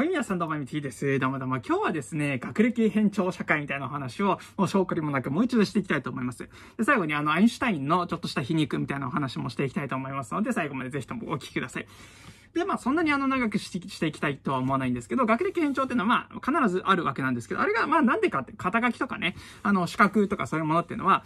はい、皆さんどうも、MT です？どうもどうも。今日はですね、学歴変調社会みたいなお話を、もう証拠りもなくもう一度していきたいと思います。で、最後にあの、アインシュタインのちょっとした皮肉みたいなお話もしていきたいと思いますので、最後までぜひともお聞きください。で、まあ、そんなにあの、長くしていきたいとは思わないんですけど、学歴変調っていうのはまあ、必ずあるわけなんですけど、あれがまあ、なんでかって、肩書きとかね、あの、資格とかそういうものっていうのは、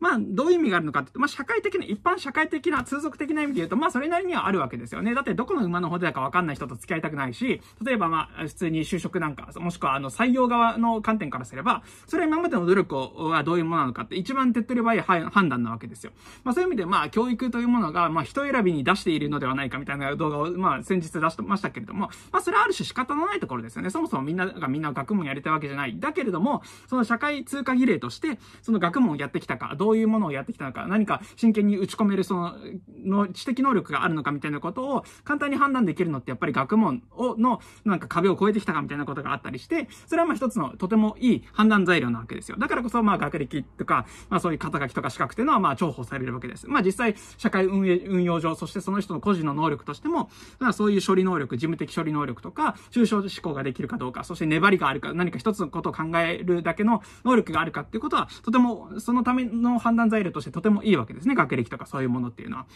まあ、どういう意味があるのかって言うと、まあ、社会的な、一般社会的な、通俗的な意味で言うと、まあ、それなりにはあるわけですよね。だって、どこの馬の骨だかわかんない人と付き合いたくないし、例えば、まあ、普通に就職なんか、もしくは、あの、採用側の観点からすれば、それは今までの努力はどういうものなのかって、一番手っ取り早い判断なわけですよ。まあ、そういう意味で、まあ、教育というものが、まあ、人選びに出しているのではないかみたいな動画を、まあ、先日出してましたけれども、まあ、それはある種仕方のないところですよね。そもそもみんながみんな学問やりたいわけじゃない。だけれども、その社会通過儀礼として、その学問をやってきたか、どうういうものをやってきたのか、何か真剣に打ち込めるその、の知的能力があるのかみたいなことを簡単に判断できるのってやっぱり学問を、の、なんか壁を越えてきたかみたいなことがあったりして、それはまあ一つのとてもいい判断材料なわけですよ。だからこそまあ学歴とか、まあそういう肩書きとか資格っていうのはまあ重宝されるわけです。まあ実際社会運営、運用上、そしてその人の個人の能力としても、まあそういう処理能力、事務的処理能力とか、抽象思考ができるかどうか、そして粘りがあるか、何か一つのことを考えるだけの能力があるかっていうことは、とても、そのための判断材料としてとてもいいわけですね。学歴とかそういうものっていうのは。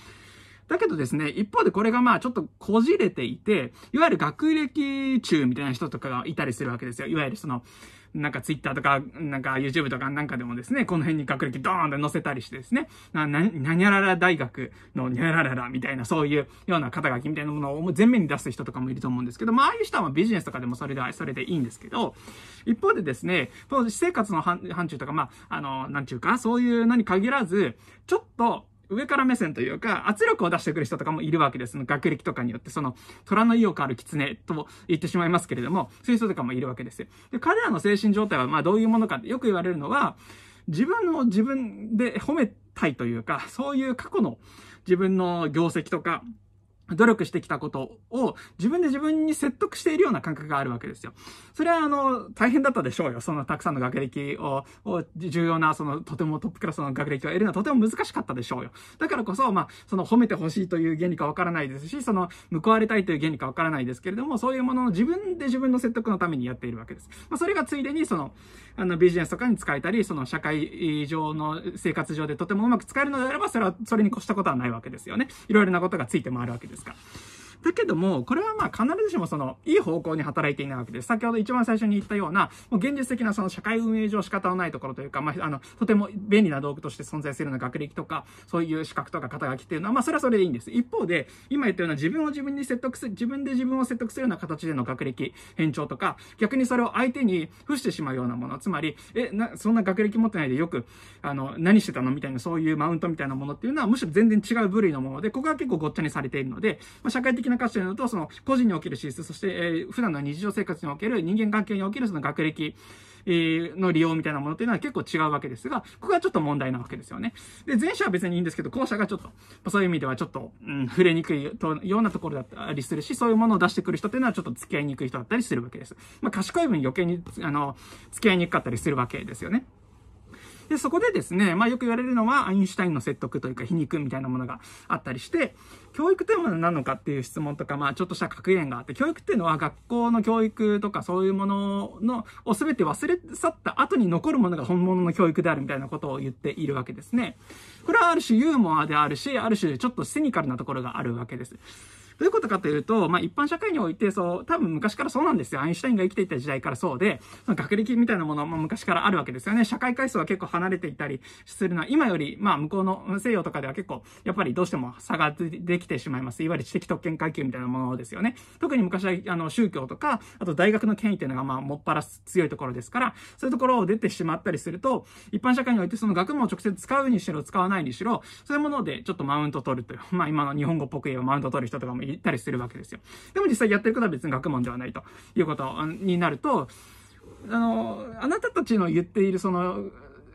だけどですね、一方でこれがまあちょっとこじれていて、いわゆる学歴中みたいな人とかがいたりするわけですよ。いわゆるその、なんかツイッターとか、なんか YouTube とかなんかでもですね、この辺に学歴ドーンって載せたりしてですね、な、な、にゃらら大学のにゃらららみたいなそういうような肩書きみたいなものを全面に出す人とかもいると思うんですけど、まあああいう人はビジネスとかでもそれで、それでいいんですけど、一方でですね、私生活の範疇とか、まあ、あの、なんちゅうか、そういうのに限らず、ちょっと、上から目線というか、圧力を出してくる人とかもいるわけです。学歴とかによって、その、虎の意欲ある狐と言ってしまいますけれども、そういう人とかもいるわけですよ。で、彼らの精神状態は、まあどういうものかってよく言われるのは、自分を自分で褒めたいというか、そういう過去の自分の業績とか、努力してきたことを自分で自分に説得しているような感覚があるわけですよ。それはあの、大変だったでしょうよ。そのたくさんの学歴を、重要な、そのとてもトップクラスの学歴を得るのはとても難しかったでしょうよ。だからこそ、まあ、その褒めてほしいという原理かわからないですし、その報われたいという原理かわからないですけれども、そういうものを自分で自分の説得のためにやっているわけです。まあ、それがついでに、その、あの、ビジネスとかに使えたり、その社会上の生活上でとてもうまく使えるのであれば、それは、それに越したことはないわけですよね。いろいろなことがついて回るわけですですか。だけども、これはまあ必ずしもその、いい方向に働いていないわけです。先ほど一番最初に言ったような、もう現実的なその社会運営上仕方のないところというか、まあ、あの、とても便利な道具として存在するような学歴とか、そういう資格とか肩書きっていうのは、まあそれはそれでいいんです。一方で、今言ったような自分を自分に説得する、自分で自分を説得するような形での学歴、変調とか、逆にそれを相手に付してしまうようなもの、つまり、え、な、そんな学歴持ってないでよく、あの、何してたのみたいな、そういうマウントみたいなものっていうのは、むしろ全然違う部類のもので、ここが結構ごっちゃにされているので、まあ、社会的な価値というのと、その、個人における資質、そして、えー、普段の日常生活における人間関係におけるその学歴、の利用みたいなものっていうのは結構違うわけですが、ここがちょっと問題なわけですよね。で、前者は別にいいんですけど、後者がちょっと、そういう意味ではちょっと、うん、触れにくいようなところだったりするし、そういうものを出してくる人っていうのはちょっと付き合いにくい人だったりするわけです。まあ、賢い分余計に、あの、付き合いにくかったりするわけですよね。で、そこでですね、まあよく言われるのは、アインシュタインの説得というか皮肉みたいなものがあったりして、教育というものは何のかっていう質問とか、まあちょっとした格言があって、教育っていうのは学校の教育とかそういうものの、を全て忘れ去った後に残るものが本物の教育であるみたいなことを言っているわけですね。これはある種ユーモアであるし、ある種ちょっとセニカルなところがあるわけです。どういうことかというと、まあ、一般社会において、そう、多分昔からそうなんですよ。アインシュタインが生きていた時代からそうで、その学歴みたいなものも昔からあるわけですよね。社会階層は結構離れていたりするのは、今より、まあ、向こうの西洋とかでは結構、やっぱりどうしても差ができてしまいます。いわゆる知的特権階級みたいなものですよね。特に昔は、あの、宗教とか、あと大学の権威っていうのが、まあ、もっぱら強いところですから、そういうところを出てしまったりすると、一般社会においてその学問を直接使うにしろ、使わないにしろ、そういうものでちょっとマウント取るという、まあ、今の日本語っぽく言えばマウント取る人とかもいたりするわけ。ですよ。でも実際やってることは別に学問ではないということになると、あの、あなたたちの言っているその、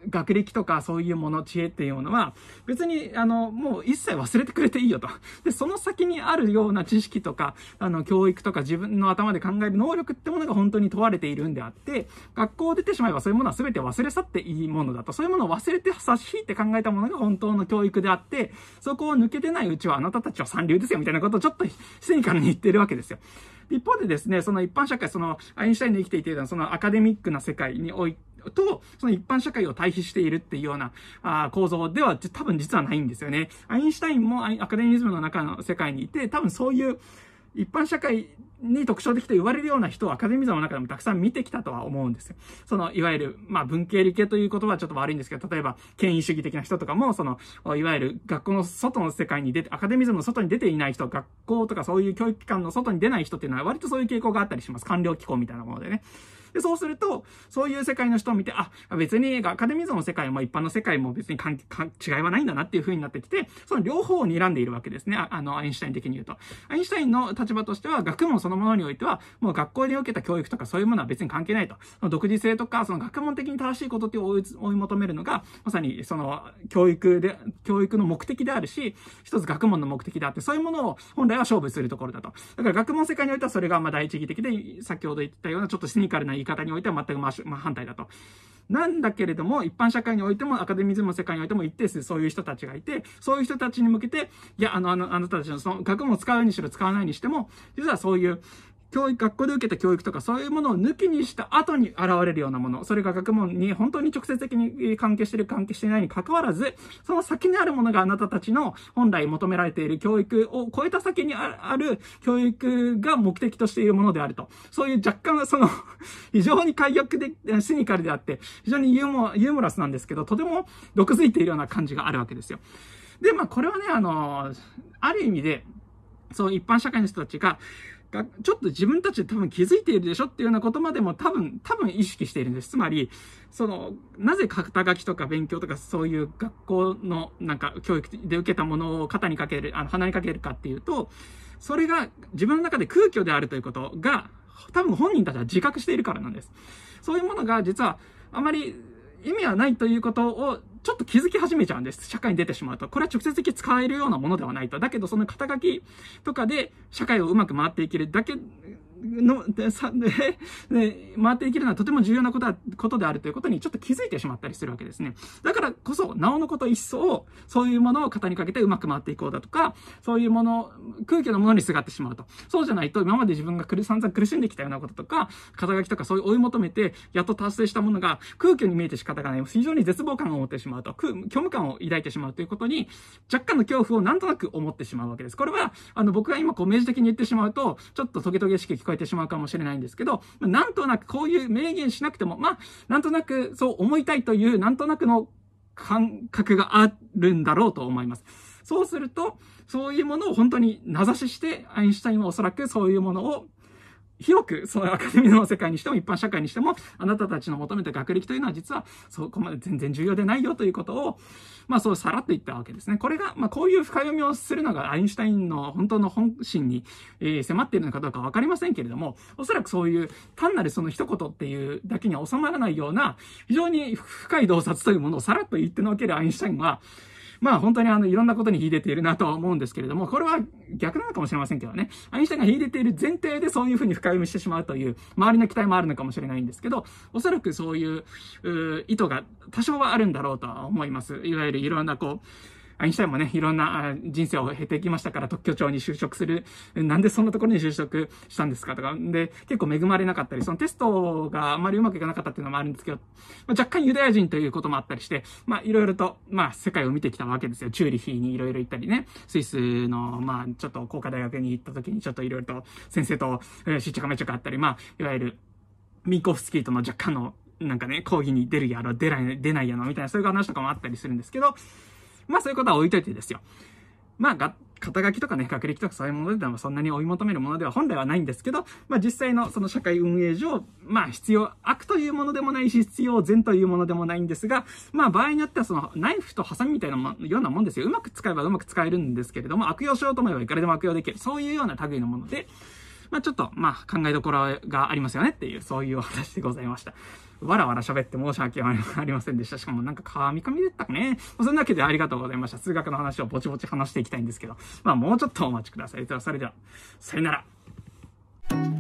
学歴とかそういうもの、知恵っていうのは、別に、あの、もう一切忘れてくれていいよと。で、その先にあるような知識とか、あの、教育とか自分の頭で考える能力ってものが本当に問われているんであって、学校を出てしまえばそういうものは全て忘れ去っていいものだと。そういうものを忘れて差し引いて考えたものが本当の教育であって、そこを抜けてないうちはあなたたちは三流ですよみたいなことをちょっとセニカルに言ってるわけですよ。一方でですね、その一般社会、そのアインシュタインの生きていて、そのアカデミックな世界において、と、その一般社会を対比しているっていうようなあ構造では多分実はないんですよね。アインシュタインもアカデミズムの中の世界にいて、多分そういう一般社会に特徴的と言われるような人をアカデミズムの中でもたくさん見てきたとは思うんですよ。その、いわゆる、まあ文系理系という言葉はちょっと悪いんですけど、例えば、権威主義的な人とかも、その、いわゆる学校の外の世界に出て、アカデミズムの外に出ていない人、学校とかそういう教育機関の外に出ない人っていうのは割とそういう傾向があったりします。官僚機構みたいなものでね。で、そうすると、そういう世界の人を見て、あ、別にアカデミズムの世界も一般の世界も別に関係、違いはないんだなっていう風になってきて、その両方を睨んでいるわけですね。あの、アインシュタイン的に言うと。アインシュタインの立場としては、学問そのものにおいては、もう学校で受けた教育とかそういうものは別に関係ないと。独自性とか、その学問的に正しいことって追い追い求めるのが、まさにその教育で、教育の目的であるし、一つ学問の目的であって、そういうものを本来は勝負するところだと。だから学問世界においてはそれがまあ第一義的で、先ほど言ったようなちょっとシニカルな言い方においては全くまあ、反対だと。なんだけれども、一般社会においても、アカデミズムの世界においても一定数そういう人たちがいて、そういう人たちに向けて、いや、あの、あの、あなたたちのその学問を使うにしろ使わないにしても、実はそういう、教育、学校で受けた教育とかそういうものを抜きにした後に現れるようなもの、それが学問に本当に直接的に関係している関係していないに関わらず、その先にあるものがあなたたちの本来求められている教育を超えた先にある教育が目的としているものであると。そういう若干その 非常に快欲で、シニカルであって、非常にユーモユーモラスなんですけど、とても毒づいているような感じがあるわけですよ。で、まあこれはね、あの、ある意味で、そう一般社会の人たちが、が、ちょっと自分たちで多分気づいているでしょっていうようなことまでも多分、多分意識しているんです。つまり、その、なぜ肩書きとか勉強とかそういう学校のなんか教育で受けたものを肩にかける、あの、鼻にかけるかっていうと、それが自分の中で空虚であるということが、多分本人たちは自覚しているからなんです。そういうものが実はあまり意味はないということをちょっと気づき始めちゃうんです。社会に出てしまうと。これは直接的に使えるようなものではないと。だけど、その肩書きとかで社会をうまく回っていけるだけの、で、さ、で、で、回っていけるのはとても重要なことだ、ことであるということにちょっと気づいてしまったりするわけですね。だからこそ、なおのこと一層、そういうものを型にかけてうまく回っていこうだとか、そういうもの、空気のものにすがってしまうと。そうじゃないと、今まで自分が苦散々苦しんできたようなこととか、肩書きとかそういう追い求めて、やっと達成したものが空虚に見えて仕方がない。非常に絶望感を持ってしまうと、虚無感を抱いてしまうということに、若干の恐怖をなんとなく思ってしまうわけです。これは、あの、僕が今こう明示的に言ってしまうと、ちょっとトゲトゲしく聞こえてしまうかもしれないんですけど、なんとなくこういう明言しなくても、まあ、なんとなくそう思いたいという、なんとなくの感覚があるんだろうと思います。そうすると、そういうものを本当に名指しして、アインシュタインはおそらくそういうものを広く、そのアカデミーの世界にしても一般社会にしても、あなたたちの求めた学歴というのは実はそこまで全然重要でないよということを、まあそうさらっと言ったわけですね。これが、まあこういう深読みをするのがアインシュタインの本当の本心に、えー、迫っているのかどうかわかりませんけれども、おそらくそういう単なるその一言っていうだけには収まらないような、非常に深い洞察というものをさらっと言ってのけるアインシュタインは、まあ本当にあの、いろんなことに秀でているなとは思うんですけれども、これは逆なのかもしれませんけどね。アインシュタインが秀でている前提でそういうふうに深読みしてしまうという、周りの期待もあるのかもしれないんですけど、おそらくそういう、う意図が多少はあるんだろうとは思います。いわゆるいろんなこう、アインシュタインもね、いろんな人生を経てきましたから特許庁に就職する。なんでそんなところに就職したんですかとか。で、結構恵まれなかったり、そのテストがあまりうまくいかなかったっていうのもあるんですけど、まあ、若干ユダヤ人ということもあったりして、まあいろいろと、まあ世界を見てきたわけですよ。チューリヒにいろいろ行ったりね。スイスの、まあちょっと工科大学に行った時にちょっといろいろと先生と、えー、しっちゃかめちゃかあったり、まあいわゆるミンコフスキーとの若干のなんかね、講義に出るやろ、出ない、出ないやろ、みたいな、そういう話とかもあったりするんですけど、まあそういうことは置いといてですよ。まあ、が、肩書きとかね、学歴とかそういうものではそんなに追い求めるものでは本来はないんですけど、まあ実際のその社会運営上、まあ必要、悪というものでもないし、必要善というものでもないんですが、まあ場合によってはそのナイフとハサミみたいなもようなもんですよ。うまく使えばうまく使えるんですけれども、悪用しようと思えばいくらでも悪用できる。そういうような類のもので、まあちょっと、まあ考えどころがありますよねっていう、そういうお話でございました。わらわら喋って申し訳ありませんでした。しかもなんか神々だったかね。そんなわけでありがとうございました。数学の話をぼちぼち話していきたいんですけど、まあもうちょっとお待ちください。ではそれでは、さよなら。